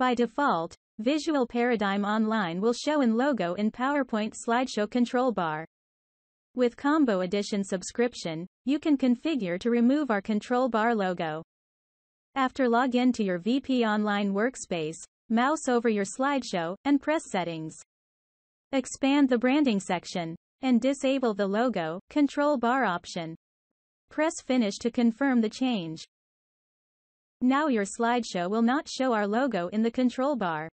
By default, Visual Paradigm Online will show an logo in PowerPoint slideshow control bar. With Combo Edition subscription, you can configure to remove our control bar logo. After log in to your VP Online workspace, mouse over your slideshow, and press Settings. Expand the Branding section, and disable the Logo, Control Bar option. Press Finish to confirm the change. Now your slideshow will not show our logo in the control bar.